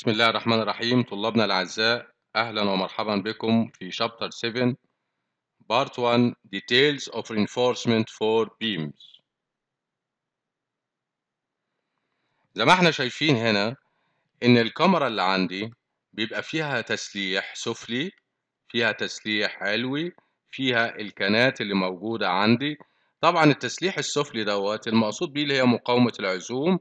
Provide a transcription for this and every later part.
بسم الله الرحمن الرحيم. طلابنا الأعزاء أهلا ومرحبا بكم في شابتر 7 Part 1 Details of Reinforcement for Beams. زي ما إحنا شايفين هنا إن الكاميرا اللي عندي بيبقى فيها تسليح سفلي فيها تسليح علوي فيها الكنات اللي موجودة عندي. طبعا التسليح السفلي دوت المقصود بيه اللي هي مقاومة العزوم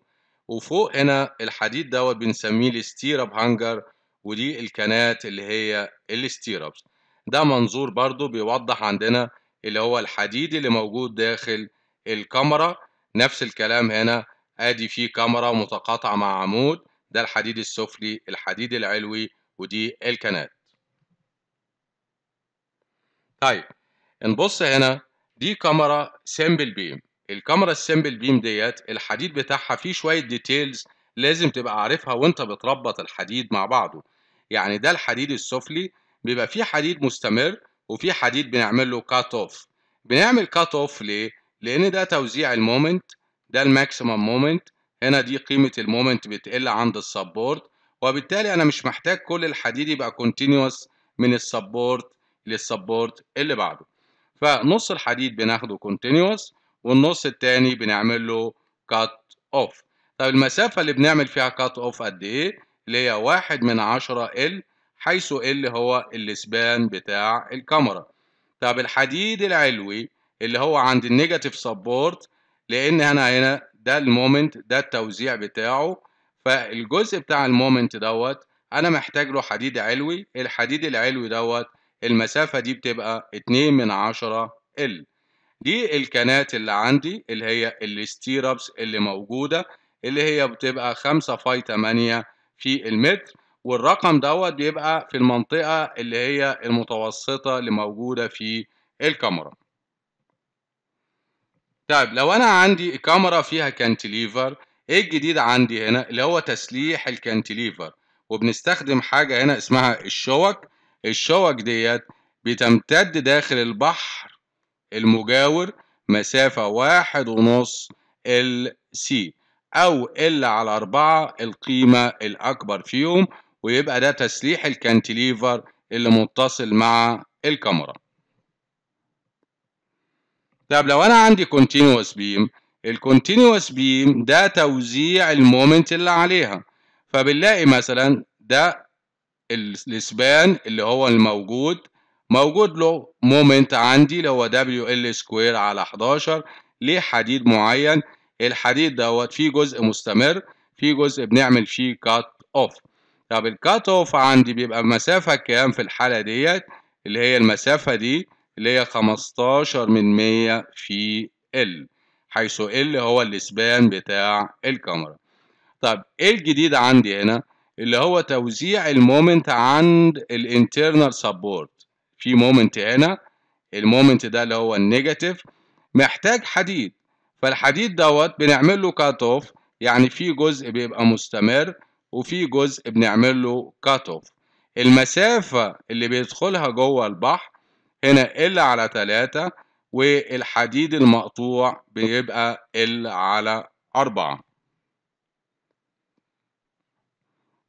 وفوق هنا الحديد دوت بنسميه ال stirrup hanger ودي الكانات اللي هي ال stirrups ده منظور برضو بيوضح عندنا اللي هو الحديد اللي موجود داخل الكمرة. نفس الكلام هنا آدي في كمرة متقاطعة مع عمود. ده الحديد السفلي الحديد العلوي ودي الكانات. طيب نبص هنا دي كمرة simple beam. الكمرة ال simple beam ديت الحديد بتاعها فيه شوية details لازم تبقى عارفها وانت بتربط الحديد مع بعضه. يعني ده الحديد السفلي بيبقى فيه حديد مستمر وفيه حديد بنعمل له cut off بنعمل cut off ليه؟ لأن ده توزيع ال moment ده ال maximum moment. هنا دي قيمة ال moment بتقل عند ال support وبالتالي أنا مش محتاج كل الحديد يبقى continuous من ال support لل support اللي بعده. فنص الحديد بناخده continuous والنص التاني بنعمل له cut off طب المسافة اللي بنعمل فيها cut off قد إيه؟ اللي هي واحد من عشرة L حيث L هو ال span بتاع الكمرة. طب الحديد العلوي اللي هو عند ال negative support لأن هنا هنا ده ال moment ده التوزيع بتاعه. فالجزء بتاع ال moment دوت أنا محتاج له حديد علوي. الحديد العلوي دوت المسافة دي بتبقى اتنين من عشرة L دي الكانات اللي عندي اللي هي ال stirrups اللي موجودة اللي هي بتبقى خمسة phi تمانية في المتر. والرقم دوت بيبقى في المنطقة اللي هي المتوسطة اللي موجودة في الكمرة. طيب لو أنا عندي كمرة فيها cantilever إيه الجديد عندي هنا؟ اللي هو تسليح ال cantilever وبنستخدم حاجة هنا اسمها الشوك. الشوك ديت بتمتد داخل البحر المجاور مسافة واحد ونص LC أو L على أربعة القيمة الأكبر فيهم ويبقى ده تسليح ال cantilever اللي متصل مع الكمرة. طب لو أنا عندي continuous beam ال continuous beam ده توزيع ال moment اللي عليها. فبنلاقي مثلا ده ال span اللي هو الموجود موجود له moment عندي اللي هو w L square على 11 ليه حديد معين. الحديد دوت فيه جزء مستمر فيه جزء بنعمل فيه cut off طب ال cut off عندي بيبقى مسافة كام في الحالة ديت؟ اللي هي المسافة دي اللي هي 15 من 100 في L حيث L هو ال span بتاع الكمرة. طب إيه الجديد عندي هنا؟ اللي هو توزيع ال moment عند ال internal support في moment هنا ال moment ده اللي هو ال negative محتاج حديد. فالحديد دوت بنعمل له cut off يعني في جزء بيبقى مستمر وفي جزء بنعمل له cut off المسافة اللي بيدخلها جوه البحر هنا L على 3 والحديد المقطوع بيبقى L على 4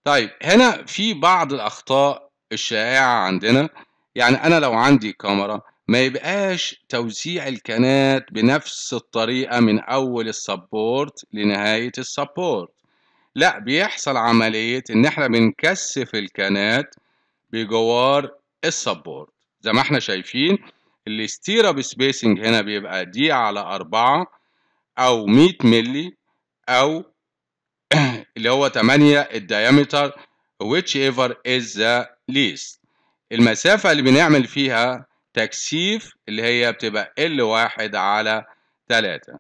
طيب هنا في بعض الأخطاء الشائعة عندنا. يعني أنا لو عندي كمرة ما يبقاش توزيع الكنات بنفس الطريقة من أول ال support لنهاية ال support. لا بيحصل عملية إن إحنا بنكثف الكنات بجوار ال support. زي ما إحنا شايفين ال stirrup spacing هنا بيبقى d على أربعة أو 100 ملي أو اللي هو 8 ال diameter whichever is the least. المسافة اللي بنعمل فيها تكثيف اللي هي بتبقى L واحد على تلاتة.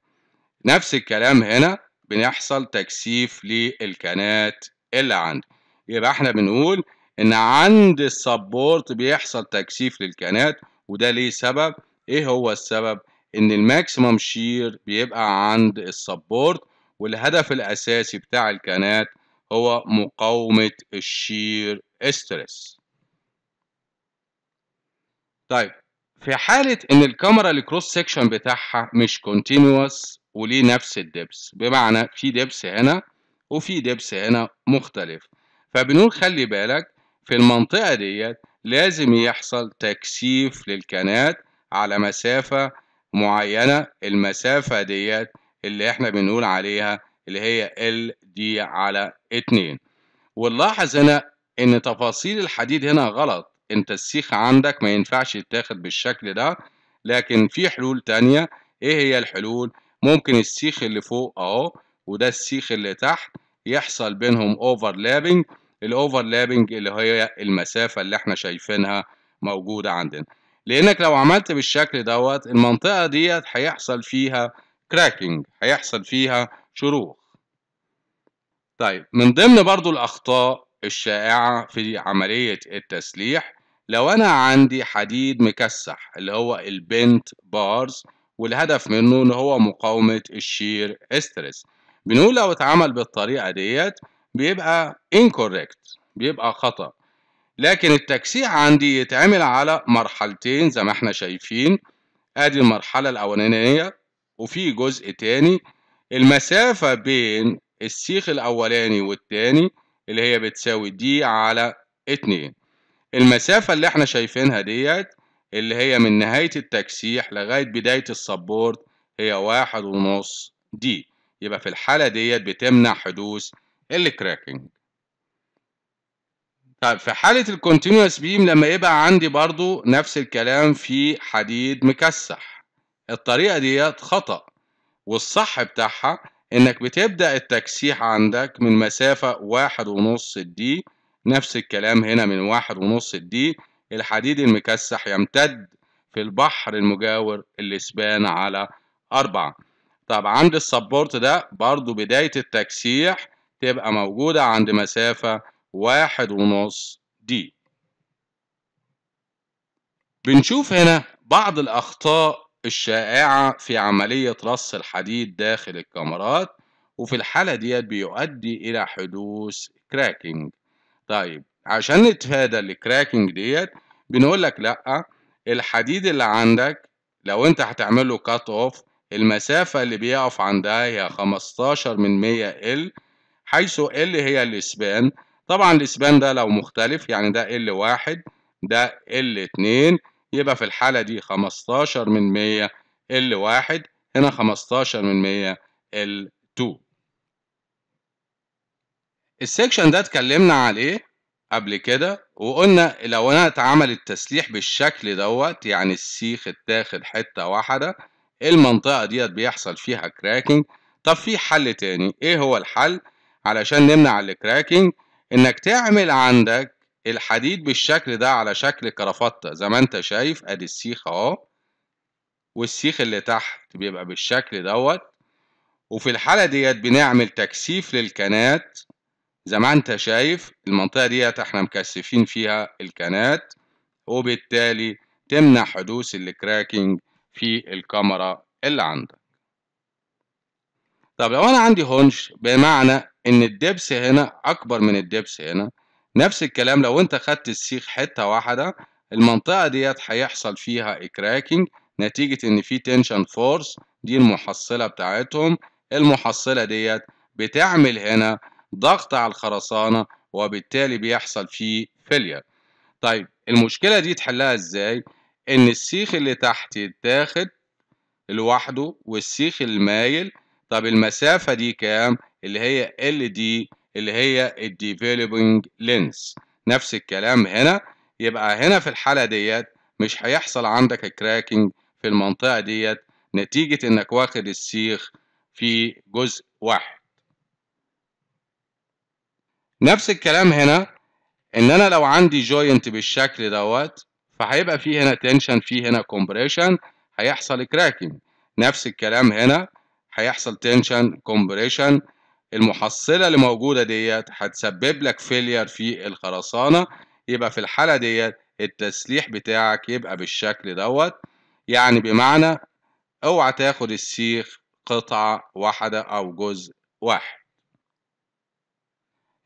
نفس الكلام هنا بنحصل تكثيف للكنات اللي عندي. يبقى إحنا بنقول إن عند ال support بيحصل تكثيف للكنات وده ليه سبب؟ إيه هو السبب؟ إن ال maximum shear بيبقى عند ال support والهدف الأساسي بتاع الكنات هو مقاومة ال shear stress طيب في حالة إن الكمرة ال cross section بتاعها مش continuous وليه نفس ال depth بمعنى في depth هنا وفي depth هنا مختلف. فبنقول خلي بالك في المنطقة ديت لازم يحصل تكثيف للكنات على مسافة معينة. المسافة ديت اللي إحنا بنقول عليها اللي هي ال d على 2 ونلاحظ هنا إن تفاصيل الحديد هنا غلط. انت السيخ عندك ما ينفعش يتاخد بالشكل ده لكن في حلول تانية. إيه هي الحلول؟ ممكن السيخ اللي فوق اهو وده السيخ اللي تحت يحصل بينهم overlapping ال overlapping اللي هي المسافة اللي إحنا شايفينها موجودة عندنا. لانك لو عملت بالشكل دوت المنطقة ديت هيحصل فيها cracking هيحصل فيها شروخ. طيب من ضمن برضو الأخطاء الشائعة في عملية التسليح لو أنا عندي حديد مكسح اللي هو ال bent bars والهدف منه إن هو مقاومة ال shear stress بنقول لو اتعمل بالطريقة ديت بيبقى incorrect بيبقى خطأ. لكن التكسيح عندي يتعمل على مرحلتين زي ما إحنا شايفين. أدي المرحلة الأولانية وفي جزء تاني. المسافة بين السيخ الأولاني والتاني اللي هي بتساوي d على اتنين. المسافة اللي إحنا شايفينها ديت اللي هي من نهاية التكسيح لغاية بداية ال support هي واحد ونص d يبقى في الحالة ديت بتمنع حدوث ال cracking طيب في حالة ال continuous beam لما يبقى عندي برضو نفس الكلام في حديد مكسح. الطريقة ديت خطأ والصح بتاعها إنك بتبدأ التكسيح عندك من مسافة واحد ونص دي نفس الكلام هنا من واحد ونص دي الحديد المكسح يمتد في البحر المجاور الإسبان على أربعة. طب عند السبورت ده برضو بداية التكسيح تبقى موجودة عند مسافة واحد ونص دي بنشوف هنا بعض الأخطاء الشائعة في عملية رص الحديد داخل الكمرات وفي الحالة ديت بيؤدي إلى حدوث cracking طيب عشان نتفادى ال cracking ديت بنقول لك لأ الحديد اللي عندك لو انت هتعمل له cut off المسافة اللي بيقف عندها هي 15 من 100 L حيث L هي ال span طبعا ال span ده لو مختلف يعني ده L واحد ده L اتنين يبقى في الحالة دي 15 من 100 L واحد هنا 15 من 100 L 2 ال section ده اتكلمنا عليه قبل كده وقلنا لو أنا اتعمل التسليح بالشكل دوت يعني السيخ اتاخد حتة واحدة المنطقة ديت بيحصل فيها cracking طب في حل تاني إيه هو الحل؟ علشان نمنع الكراكنج إنك تعمل عندك الحديد بالشكل ده على شكل كرافتة زي ما أنت شايف أدي السيخ أهو والسيخ اللي تحت بيبقى بالشكل دوت وفي الحالة ديت بنعمل تكثيف للكنات زي ما أنت شايف المنطقة ديت إحنا مكثفين فيها الكنات وبالتالي تمنع حدوث الكراكنج في الكمرة اللي عندك. طب لو أنا عندي haunch بمعنى إن ال depth هنا أكبر من ال depth هنا نفس الكلام لو أنت خدت السيخ حتة واحدة المنطقة ديت هيحصل فيها cracking نتيجة إن في tension force دي المحصلة بتاعتهم المحصلة ديت بتعمل هنا ضغط على الخرسانة وبالتالي بيحصل فيه failure طيب المشكلة دي تحلها إزاي؟ إن السيخ اللي تحت يتاخد لوحده والسيخ المايل. طب المسافة دي كام؟ اللي هي Ld اللي هي ال developing length نفس الكلام هنا. يبقى هنا في الحالة ديت مش هيحصل عندك cracking في المنطقة ديت نتيجة إنك واخد السيخ في جزء واحد. نفس الكلام هنا إن أنا لو عندي joint بالشكل دوت فهيبقى فيه هنا tension فيه هنا compression هيحصل cracking نفس الكلام هنا هيحصل tension compression المحصلة اللي موجودة ديت هتسبب لك failure في الخرسانة. يبقى في الحالة ديت التسليح بتاعك يبقى بالشكل دوت. يعني بمعنى اوعى تاخد السيخ قطعة واحدة أو جزء واحد.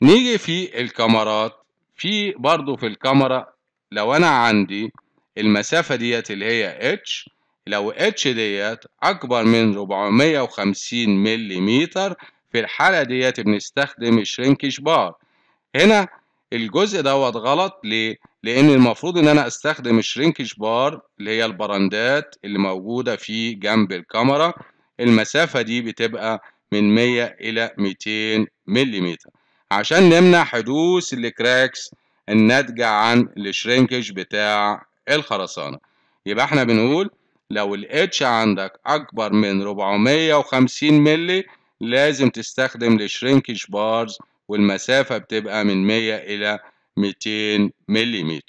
نيجي في الكمرات في برضو في الكمرة لو أنا عندي المسافة ديت اللي هي اتش لو اتش ديت أكبر من 450 مليمتر في الحالة ديت بنستخدم shrinkage bar هنا الجزء دوت غلط. ليه؟ لأن المفروض إن أنا أستخدم ال shrinkage bar اللي هي البراندات اللي موجودة في جنب الكمرة. المسافة دي بتبقى من 100 إلى 200 ملم عشان نمنع حدوث ال cracks الناتجة عن ال shrinkage بتاع الخرسانة. يبقى إحنا بنقول لو الاتش عندك أكبر من 450 ملي لازم تستخدم ال shrinkage bars والمسافة بتبقى من 100 إلى 200 ملم